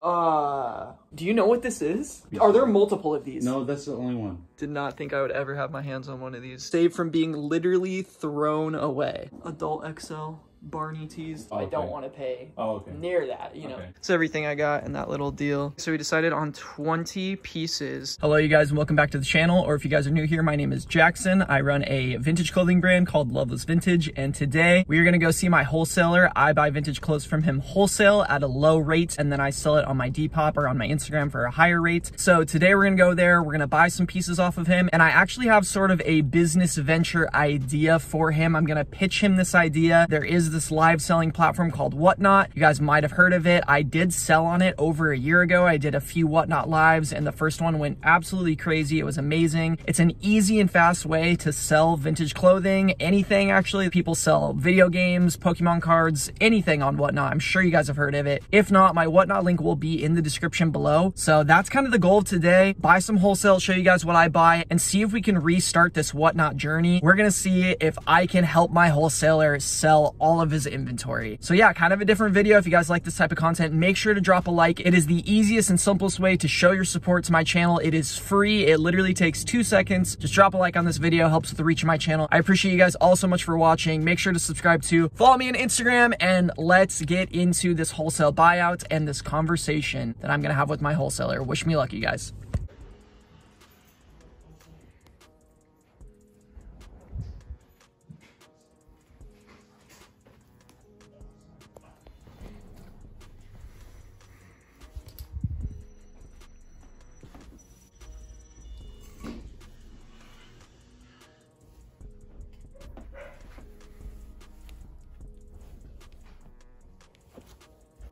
Uh, do you know what this is? Are there multiple of these? No, that's the only one. Did not think I would ever have my hands on one of these. Saved from being literally thrown away. Adult XL Barney tees. I don't Okay. want to pay Oh, okay. near that, you know. Okay. It's everything I got in that little deal. So we decided on 20 pieces. Hello, you guys, and welcome back to the channel. Or if you guys are new here, my name is Jackson. I run a vintage clothing brand called Loveless Vintage. And today we are going to go see my wholesaler. I buy vintage clothes from him wholesale at a low rate, and then I sell it on my Depop or on my Instagram for a higher rate. So today we're going to go there. We're going to buy some pieces off of him. And I actually have sort of a business venture idea for him. I'm going to pitch him this idea. There is this live selling platform called Whatnot. You guys might have heard of it. I did sell on it over a year ago. I did a few Whatnot lives and the first one went absolutely crazy. It was amazing. It's an easy and fast way to sell vintage clothing, anything actually. People sell video games, Pokemon cards, anything on Whatnot. I'm sure you guys have heard of it. If not, my Whatnot link will be in the description below. So that's kind of the goal of today. Buy some wholesale, show you guys what I buy and see if we can restart this Whatnot journey. We're going to see if I can help my wholesaler sell all of his inventory. So yeah, kind of a different video. If you guys like this type of content, make sure to drop a like. It is the easiest and simplest way to show your support to my channel. It is free. It literally takes two seconds. Just drop a like on this video. Helps with the reach of my channel. I appreciate you guys all so much for watching. Make sure to subscribe to follow me on Instagram and let's get into this wholesale buyout and this conversation that I'm going to have with my wholesaler. Wish me luck, you guys.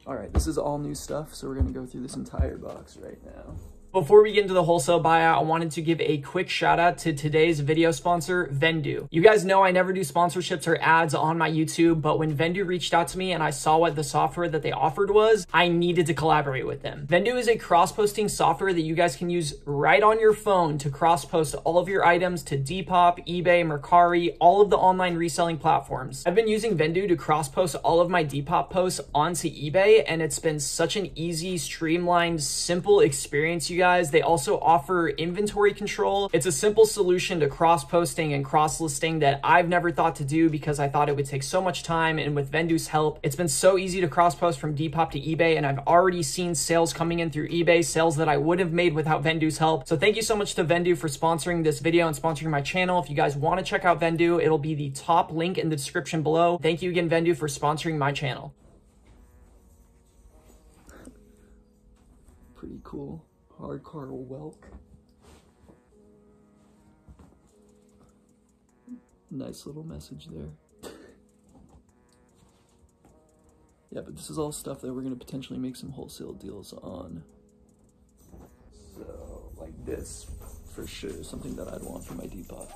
All right, this is all new stuff, so we're gonna go through this entire box right now. Before we get into the wholesale buyout, I wanted to give a quick shout out to today's video sponsor, Vendoo. You guys know I never do sponsorships or ads on my YouTube, but when Vendoo reached out to me and I saw what the software that they offered was, I needed to collaborate with them. Vendoo is a cross-posting software that you guys can use right on your phone to cross-post all of your items to Depop, eBay, Mercari, all of the online reselling platforms. I've been using Vendoo to cross-post all of my Depop posts onto eBay, and it's been such an easy, streamlined, simple experience, you guys. They also offer inventory control. It's a simple solution to cross-posting and cross-listing that I've never thought to do because I thought it would take so much time, and with Vendoo's help, it's been so easy to cross-post from Depop to eBay, and I've already seen sales coming in through eBay, sales that I would have made without Vendoo's help. So thank you so much to Vendoo for sponsoring this video and sponsoring my channel. If you guys want to check out Vendoo, it'll be the top link in the description below. Thank you again, Vendoo, for sponsoring my channel. Pretty cool. Hardcore Welk. Nice little message there. yeah, but this is all stuff that we're going to potentially make some wholesale deals on. So, like this, for sure, something that I'd want for my Depop.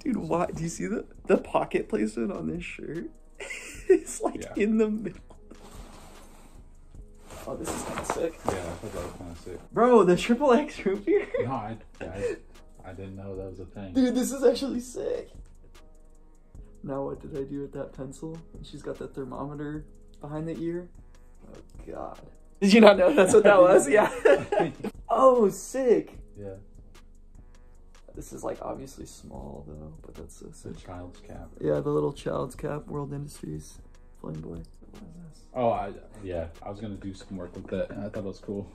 Dude, why? Do you see the, the pocket placement on this shirt? it's like Yeah. in the middle. Oh, this is kind of sick. Yeah, I thought that was kind of sick. Bro, the triple X root beer? No, I, I, I didn't know that was a thing. Dude, this is actually sick. Now what did I do with that pencil? And she's got that thermometer behind the ear. Oh god. Did you not know that's what that was? Yeah. oh, sick. Yeah, This is like obviously small though, but that's so it's a child's cap. Yeah, the little child's cap, World Industries, Flame Boy. What is this? Oh, I yeah, I was gonna do some work with that, I thought it was cool.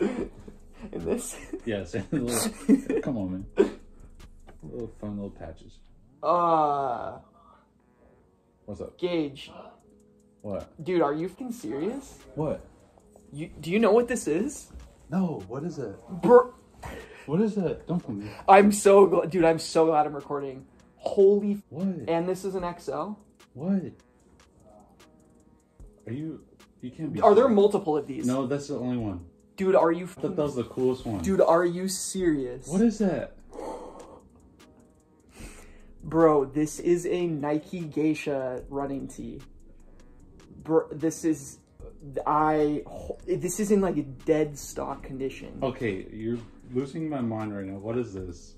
In this? Yes, little, come on, man. Little fun little patches. Ah, What's up? Gage. What? Dude, are you fucking serious? What? You do you know what this is? No, what is it? Bro, What is it? Don't come me. I'm so glad, dude. I'm so glad I'm recording. Holy, What? and this is an XL. What? Are you? You can't be. Are there multiple of these? No, that's the only one. Dude, are you? I thought that was the coolest one. Dude, are you serious? What is that? Bro, this is a Nike Geisha running tee. Bro, this is I. This is in like a dead stock condition. Okay, you're losing my mind right now. What is this?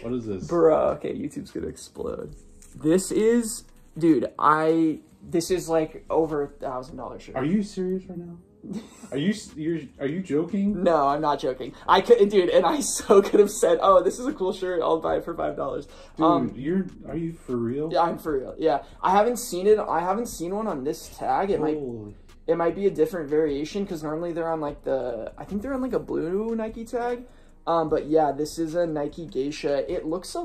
What is this? Bruh, okay, YouTube's gonna explode. This is dude, I this is like over a thousand dollar shirt. Are you serious right now? Are you you're are you joking? No, I'm not joking. I could, dude, and I so could have said, "Oh, this is a cool shirt. I'll buy it for five dollars." Dude, Um, you're are you for real? yeah, I'm for real. Yeah, I haven't seen it. I haven't seen one on this tag. It might, it might be a different variation because normally they're on like the, I think they're on like a blue Nike tag. Um, but yeah, this is a Nike Geisha. It looks a,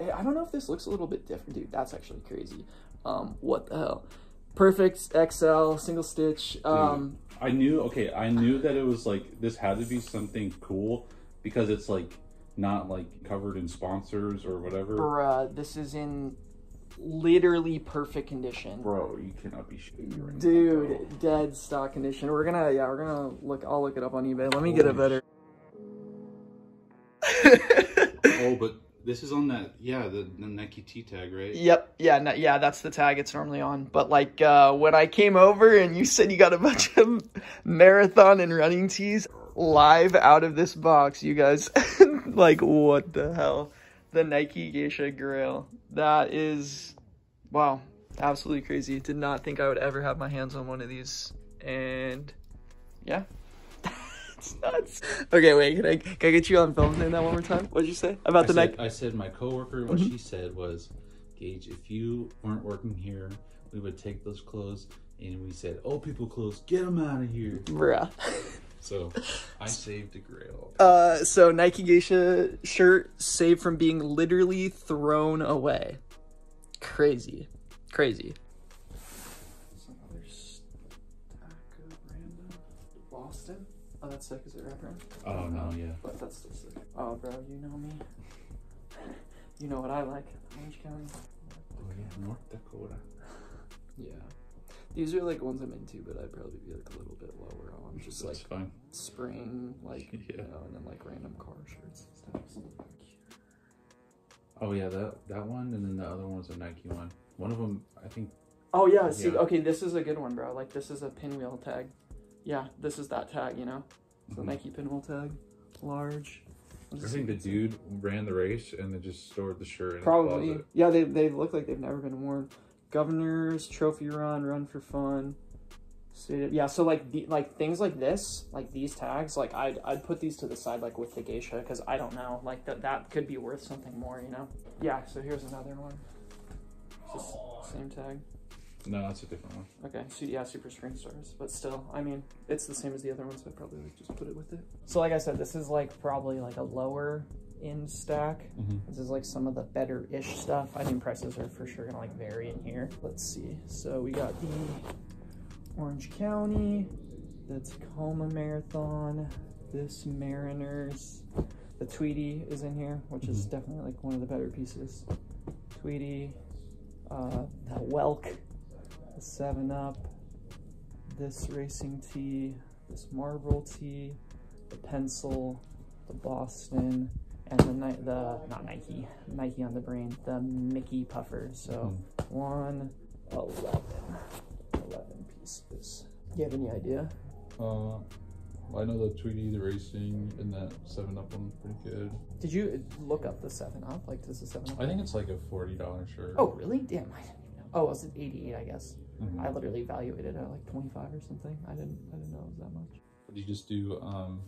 I don't know if this looks a little bit different, dude. That's actually crazy. Um, what the hell? Perfect XL single stitch. Um, I knew okay, I knew that it was like this had to be something cool because it's like not like covered in sponsors or whatever. bruh, this is in literally perfect condition. Bro, you cannot be shooting right now. Dude, dead stock condition. We're gonna, yeah, we're gonna look. I'll look it up on eBay. Let me get a better. Oh, but this is on that yeah, the, the Nike T tag, right? Yep. Yeah. Yeah. That's the tag it's normally on. But like uh, when I came over and you said you got a bunch of marathon and running tees live out of this box, you guys, like what the hell? The Nike Geisha Grail. That is, wow, absolutely crazy. Did not think I would ever have my hands on one of these, and yeah. It's nuts. Okay, wait. Can I can I get you on film saying that one more time? What'd you say about I the said, Nike? I said my coworker what she said was, Gage, if you weren't working here, we would take those clothes and we said, "Oh, people clothes, get them out of here." Bruh. So I saved a grail. Uh, so Nike Geisha shirt saved from being literally thrown away. Crazy, crazy. Oh, that's sick. Is it rapper? Oh no, yeah. But that's still sick. Oh, bro, you know me. You know what I like. Orange County. Oh yeah, North Dakota. Yeah. These are like ones I'm into, but I'd probably be like a little bit lower on just That's like fine. spring, like you Yeah. know, and then like random car shirts and stuff. Oh yeah, that that one, and then the other one was a Nike one. One of them, I think. Oh yeah, see, Yeah. okay, this is a good one, bro. Like this is a pinwheel tag. Yeah, this is that tag, you know. So Mhm. Nike pinwheel tag, large. I think the dude ran the race and then just stored the shirt. In Probably. closet. Yeah, they they look like they've never been worn. Governors, trophy run, run for fun. Yeah, so like the, like things like this, like these tags, like I'd I'd put these to the side like with the geisha because I don't know, like that that could be worth something more, you know. Yeah, so here's another one. The same tag. No, that's a different one. Okay, so yeah, Super Spring Stars, but still, I mean, it's the same as the other ones. So I'd probably like just put it with it. So like I said, this is like probably like a lower end stack. Mhm. This is like some of the better ish stuff. I mean, prices are for sure gonna like vary in here. Let's see. So we got the Orange County, the Tacoma Marathon, this Mariners, the Tweety is in here, which is Mhm. definitely like one of the better pieces. Tweety, uh, the Welk, the Seven Up, this Racing Tee, this Marlboro Tee, the Pencil, the Boston, and the Ni- the not Nike, Nike on the brain, the Mickey Puffer. So one, eleven, eleven pieces. Do you have any idea? Uh, I know the Tweety, the racing, and that Seven Up one's pretty good. Did you look up the Seven Up? Like, does the Seven Up? I think it's like a forty dollar shirt. Oh, really? Damn, I didn't even know. Oh, was it eighty-eight? I guess. Mhm. I literally evaluated it at like twenty-five or something. I didn't. I didn't know it was that much. Did you just do um,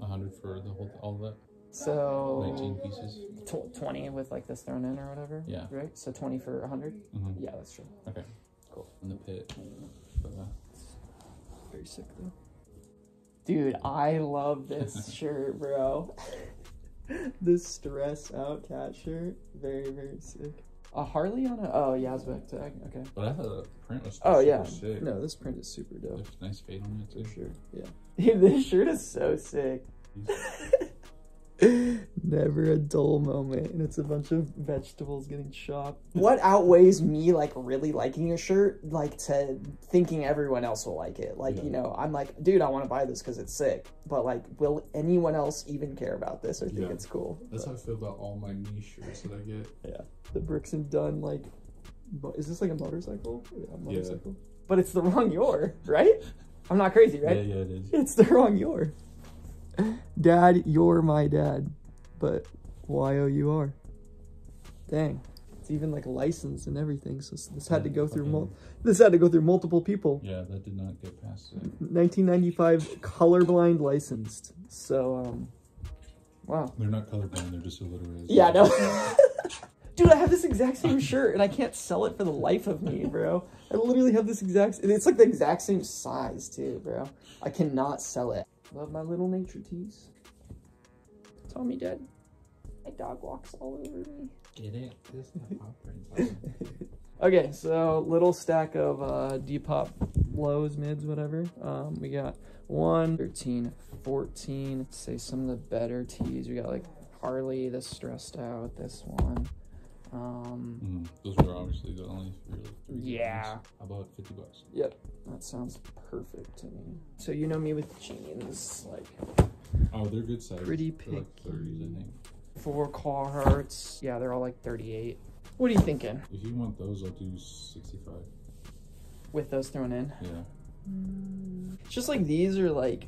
hundred for the whole all of that? So Nineteen pieces. tw- 20 with like this thrown in or whatever. Yeah. Right? So 20 for 100? Mm-hmm. Yeah, that's true. Okay. Cool. In the pit. Uh, Very sick though. Dude, I love this shirt, bro. this stress out cat shirt. Very, very sick. A Harley on a oh Yazbek tag. Okay. but I thought the print was. Oh yeah. Sick. No, this print is super dope. There's a nice fade on it too. Sure. Yeah. Dude, this shirt is so sick. Never a dull moment, and it's a bunch of vegetables getting chopped. What outweighs me like really liking a shirt, like to thinking everyone else will like it? Like, Yeah. you know, I'm like, dude, I want to buy this because it's sick, but like, will anyone else even care about this or think Yeah. it's cool? That's how I feel about all my niche shirts that I get. Yeah. The Brooks and Dunn, like, is this like a motorcycle? Yeah, Yeah. motorcycle. But it's the wrong your, right? I'm not crazy, right? Yeah, yeah, it is. It's the wrong your. Dad, you're my dad. But Y O U R. Dang. It's even like licensed and everything. So this had to go through mul- this had to go through multiple people. Yeah, that did not get past it. 1995 colorblind licensed. So um, wow. They're not colorblind, they're just illiterate. Yeah, no. Dude, I have this exact same shirt and I can't sell it for the life of me, bro. I literally have this exact. It's like the exact same size too, bro. I cannot sell it. Love my little nature tees. Tommy dead. My dog walks all over me. Get it? This is. Okay, so little stack of uh, Depop lows, mids, whatever. Um, we got 1, 13, 14. Say some of the better tees. We got like Harley, this stressed out, this one. Um, Mm, those were obviously the only really three. Yeah. ones. About 50 bucks? Yep, that sounds perfect to me. So you know me with jeans, like Oh, they're good size. Pretty They're like 30s, I think. four Carhartts. Yeah, they're all like 38. What are you thinking If you want those, I'll do 65. with those thrown in? Yeah. It's just like these are like,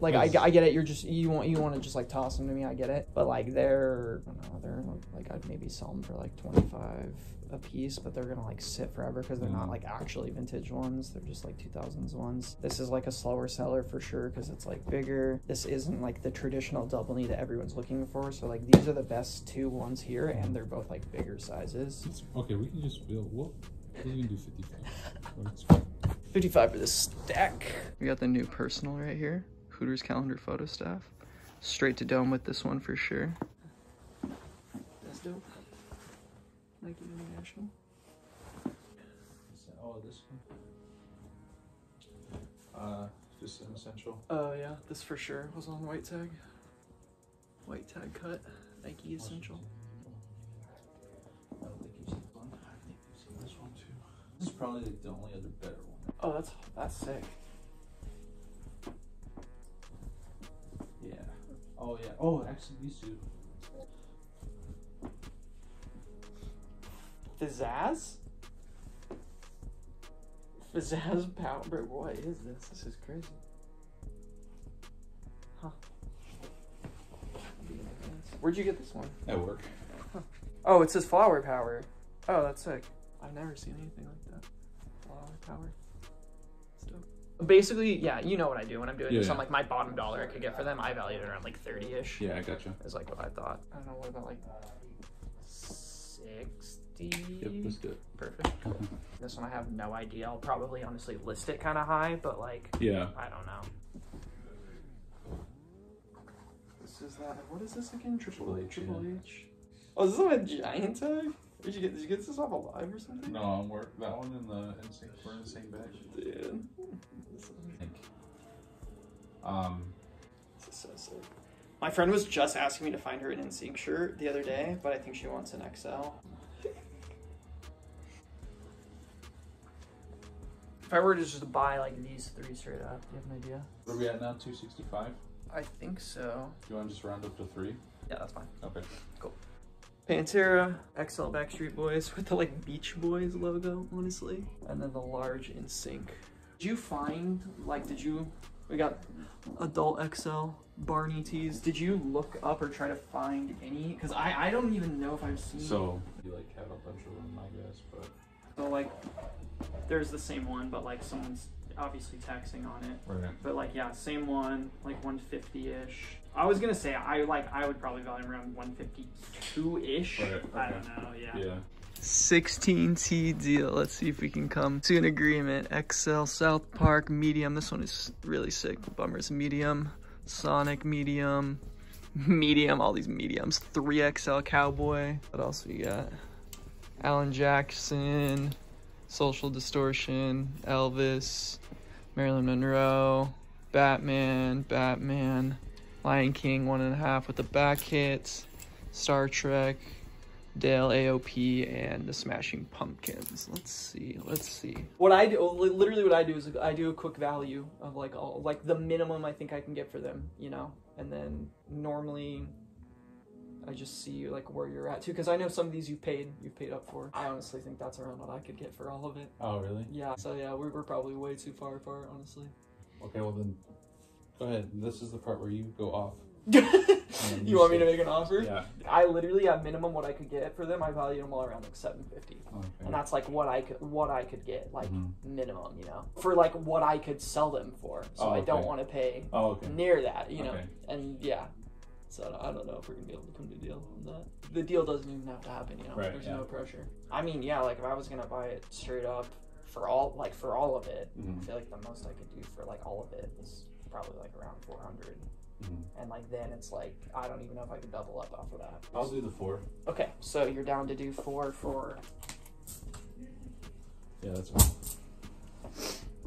like I, I get it. You're just you want you want to just like toss them to me. I get it. But like they're I don't know they're like I'd maybe sell them for like 25 a piece, but they're gonna like sit forever because they're not Mhm. like actually vintage ones. They're just like 2000s ones. This is like a slower seller for sure because it's like bigger. This isn't like the traditional double knee that everyone's looking for. So like these are the best two ones here, and they're both like bigger sizes. It's, okay, we can just build. We'll, we can do 55. 55 for this stack. We got the new personal right here. Hooters calendar photo staff. Straight to dome with this one for sure. That's dope. Nike International. Oh, this one? Uh, just an essential. Oh yeah, this for sure was on white tag. White tag cut. Nike Essential. I don't think you've seen this one. I think you've seen this one too. This is probably like the only other better one. Oh, that's that's sick. Oh yeah. Oh, actually, these two. Pizzazz? Pizzazz power. Bro, what is this? This is crazy. Huh. Where'd you get this one? At work. Huh. Oh, it says flower power. Oh, that's sick. I've never seen anything like that. Flower power. It's dope. Basically, yeah, you know what I do when I'm doing Yeah, this. yeah. I'm like, my bottom dollar I could get for them, I valued it around like 30 ish. Yeah, I gotcha. Is like what I thought. I don't know, what about like 60? Yep, that's good. Perfect. This one I have no idea. I'll probably honestly list it kind of high, but like, Yeah. I don't know. This is that. What is this again? Triple H. Triple H, Triple H. Oh, is this on a giant tag? Did you get? Did you get this off alive or something? No, I'm work. That one in the NSYNC. We're in the same bag. Dude, I think. Um. this is so sick. My friend was just asking me to find her an NSYNC shirt the other day, but I think she wants an XL. if I were to just buy like these three straight up, do you have an idea? Where are we at now? 265. I think so. Do you want to just round up to three? Yeah, that's fine. Okay. Cool. Pantera, XL Backstreet Boys with the like Beach Boys logo, honestly. And then the large NSYNC. Did you find, like, did you, we got adult XL Barney tees. Did you look up or try to find any? Because I, I don't even know if I've seen. So you like have a bunch of them, I guess, but So, like, there's the same one, but like someone's obviously taxing on it. right. But like, yeah, same one, like 150-ish. I was gonna say I like I would probably value around 152-ish. Right, I don't know, yeah. Yeah. 16T deal. Let's see if we can come to an agreement. XL South Park medium. This one is really sick. Bummers medium. Sonic medium. Medium. All these mediums. 3XL Cowboy. What else we got? Alan Jackson. Social Distortion. Elvis. Marilyn Monroe. Batman. Batman. Lion King one and a half with the back hits. Star Trek. Dale AOP and the Smashing Pumpkins. Let's see. Let's see. What I do, literally, what I do is I do a quick value of like all like the minimum I think I can get for them, you know, and then normally I just see you like where you're at too, because I know some of these you've paid, you've paid up for. I honestly think that's around what I could get for all of it. Oh, really? Yeah. So yeah, we're, we're probably way too far apart, honestly. Okay, well then, go ahead. This is the part where you go off you want me to make an offer? Yeah. I literally at minimum what I could get for them, I value them all around like seven fifty, okay. and that's like what I could what I could get like mm. minimum, you know, for like what I could sell them for. So oh, okay. I don't want to pay oh, okay. near that, you know, and yeah. So I don't know if we're gonna be able to come to a deal on that. The deal doesn't even have to happen, you know. Right, There's yeah. no pressure. I mean, yeah, like if I was gonna buy it straight up for all, like for all of it, mm-hmm. I feel like the most I could do for like all of it is probably like around 400. Mm-hmm. And like then it's like I don't even know if I can double up off of that. I'll do the four. Okay, so you're down to do four for. Yeah, that's fine.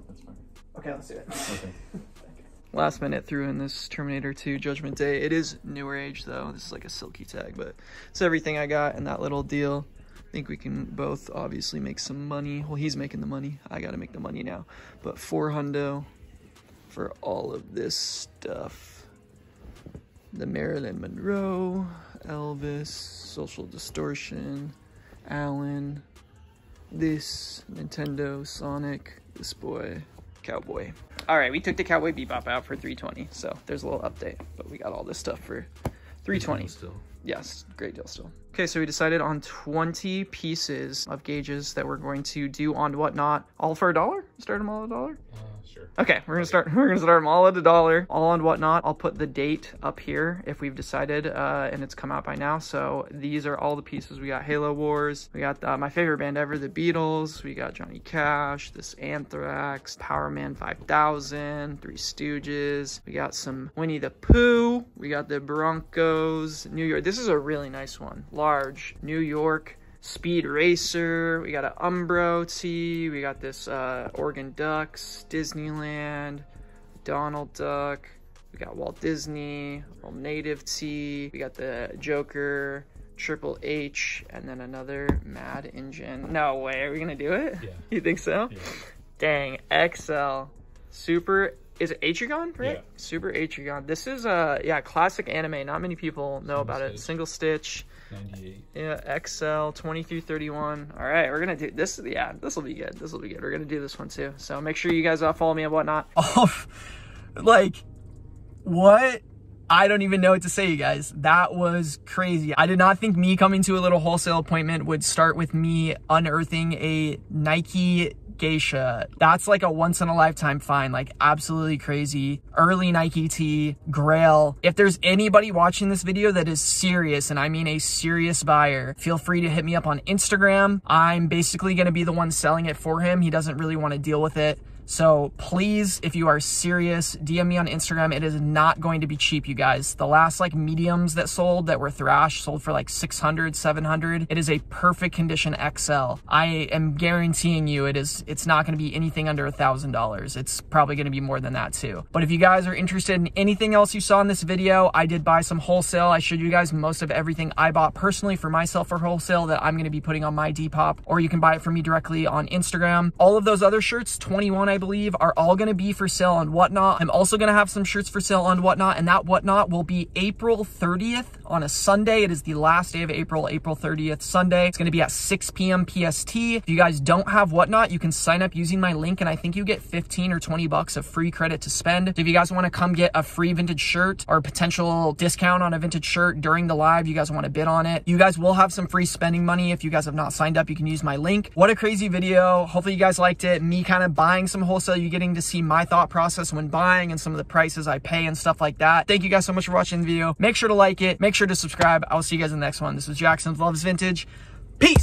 That's fine. Okay, let's do it. Okay. Last minute threw in this Terminator 2 Judgment Day. It is newer age though. This is like a silky tag, but it's everything I got in that little deal I think we can both obviously make some money. Well, he's making the money. I got to make the money now. But four hundo for all of this stuff. The Marilyn Monroe, Elvis, Social Distortion, Alan, this, Nintendo, Sonic, this boy, Cowboy. All right, we took the Cowboy Bebop out for 320, so there's a little update, but we got all this stuff for 320. Still. Yes, great deal still. Okay, so we decided on 20 pieces of gauges that we're going to do on whatnot, all for a dollar. Start them all at a dollar. Uh, sure. Okay, we're gonna start. We're gonna start them all at a dollar, all on whatnot. I'll put the date up here if we've decided, uh, and it's come out by now. So these are all the pieces. We got Halo Wars. We got uh, my favorite band ever, the Beatles. We got Johnny Cash, this Anthrax, Powerman 5000, Three Stooges. We got some Winnie the Pooh. We got the Broncos, New York. This is a really nice one, large New York. Speed Racer, we got an Umbro tee, we got this uh, Oregon Ducks, Disneyland, Donald Duck, we got Walt Disney, Old Native tee, we got the Joker, Triple H, and then another Mad Engine. No way, are we gonna do it? Yeah. You think so? Yeah. Dang, XL, Super. Is it Atragon, right? Yeah. Super Atragon. This is uh yeah, classic anime. Not many people know Single about it. Single stitch. 98. Yeah, XL 20 through 31. All right, we're gonna do this. Yeah, this will be good. This will be good. We're gonna do this one too. So make sure you guys uh, follow me and whatnot. Oh, like what? I don't even know what to say, you guys. That was crazy. I did not think me coming to a little wholesale appointment would start with me unearthing a Nike geisha. That's like a once in a lifetime find, like absolutely crazy. Early Nike T, grail. If there's anybody watching this video that is serious, and I mean a serious buyer, feel free to hit me up on Instagram. I'm basically going to be the one selling it for him. He doesn't really want to deal with it. So please, if you are serious, DM me on Instagram. It is not going to be cheap, you guys. The last like mediums that sold that were thrash sold for like 600, 700. It is a perfect condition XL. I am guaranteeing you it is, it's not going to be anything under a thousand dollars. It's probably going to be more than that too. But if you guys are interested in anything else you saw in this video, I did buy some wholesale. I showed you guys most of everything I bought personally for myself for wholesale that I'm going to be putting on my Depop, or you can buy it from me directly on Instagram. All of those other shirts, 21, I believe, are all going to be for sale on Whatnot. I'm also going to have some shirts for sale on Whatnot, and that Whatnot will be April 30th on a Sunday. It is the last day of April, April 30th, Sunday. It's going to be at 6 p.m. PST. If you guys don't have Whatnot, you can sign up using my link, and I think you get 15 or 20 bucks of free credit to spend. So if you guys want to come get a free vintage shirt or potential discount on a vintage shirt during the live, you guys want to bid on it, you guys will have some free spending money. If you guys have not signed up, you can use my link. What a crazy video. Hopefully you guys liked it. Me kind of buying some wholesale, you're getting to see my thought process when buying and some of the prices I pay and stuff like that. Thank you guys so much for watching the video. Make sure to like it. Make sure to subscribe. I will see you guys in the next one. This was Jackson of Loveless Vintage. Peace.